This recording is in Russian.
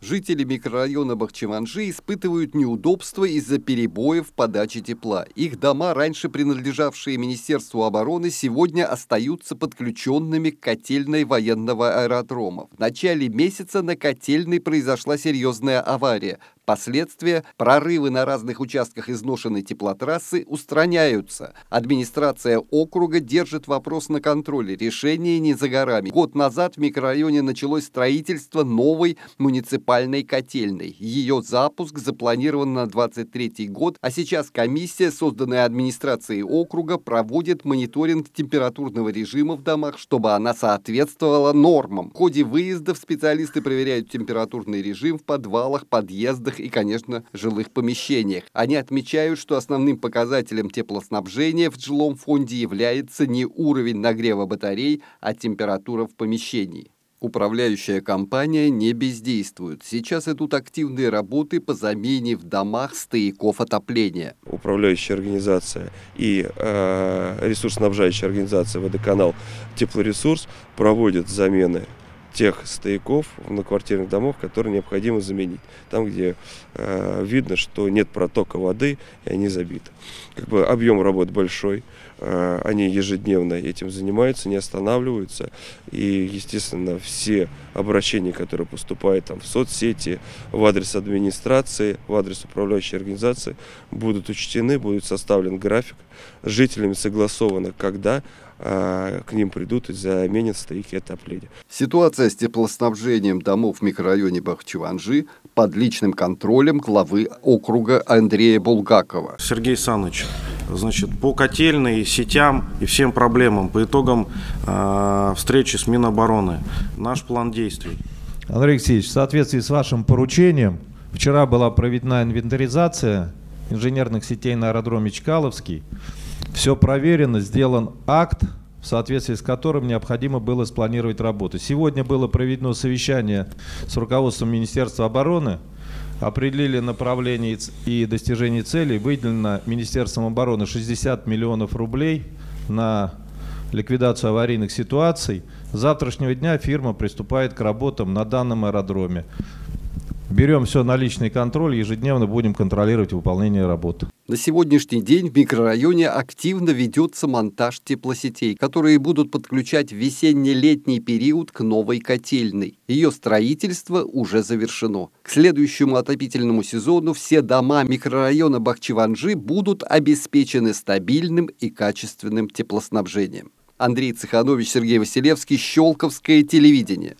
Жители микрорайона Бахчеванжи испытывают неудобства из-за перебоев в подаче тепла. Их дома, раньше принадлежавшие Министерству обороны, сегодня остаются подключенными к котельной военного аэродрома. В начале месяца на котельной произошла серьезная авария. Последствия – прорывы на разных участках изношенной теплотрассы устраняются. Администрация округа держит вопрос на контроле. Решение не за горами. Год назад в микрорайоне началось строительство новой муниципальной котельной. Ее запуск запланирован на 23 год, а сейчас комиссия, созданная администрацией округа, проводит мониторинг температурного режима в домах, чтобы она соответствовала нормам. В ходе выездов специалисты проверяют температурный режим в подвалах, подъездах и, конечно, жилых помещениях. Они отмечают, что основным показателем теплоснабжения в жилом фонде является не уровень нагрева батарей, а температура в помещении. Управляющая компания не бездействует. Сейчас идут активные работы по замене в домах стояков отопления. Управляющая организация и э, ресурсоснабжающая организация «Водоканал Теплоресурс» проводят замены тех стояков на квартирных домах, которые необходимо заменить. Там, где э, видно, что нет протока воды и они забиты. Как бы объем работ большой, э, они ежедневно этим занимаются, не останавливаются. И, естественно, все обращения, которые поступают там, в соцсети, в адрес администрации, в адрес управляющей организации, будут учтены, будет составлен график, жителями согласовано, когда к ним придут и заменят стояки отопления. Ситуация с теплоснабжением домов в микрорайоне Бахчеванжи под личным контролем главы округа Андрея Булгакова. Сергей Саныч, значит, по котельной, сетям и всем проблемам, по итогам э, встречи с Минобороны, наш план действий. Андрей Алексеевич, в соответствии с вашим поручением, вчера была проведена инвентаризация инженерных сетей на аэродроме Чкаловский. Все проверено, сделан акт, в соответствии с которым необходимо было спланировать работу. Сегодня было проведено совещание с руководством Министерства обороны, определили направление и достижение целей, выделено Министерством обороны 60 миллионов рублей на ликвидацию аварийных ситуаций. С завтрашнего дня фирма приступает к работам на данном аэродроме. Берем все на личный контроль, ежедневно будем контролировать выполнение работы. На сегодняшний день в микрорайоне активно ведется монтаж теплосетей, которые будут подключать весенне-летний период к новой котельной. Ее строительство уже завершено. К следующему отопительному сезону все дома микрорайона Бахчеванжи будут обеспечены стабильным и качественным теплоснабжением. Андрей Цеханович, Сергей Василевский, Щелковское телевидение.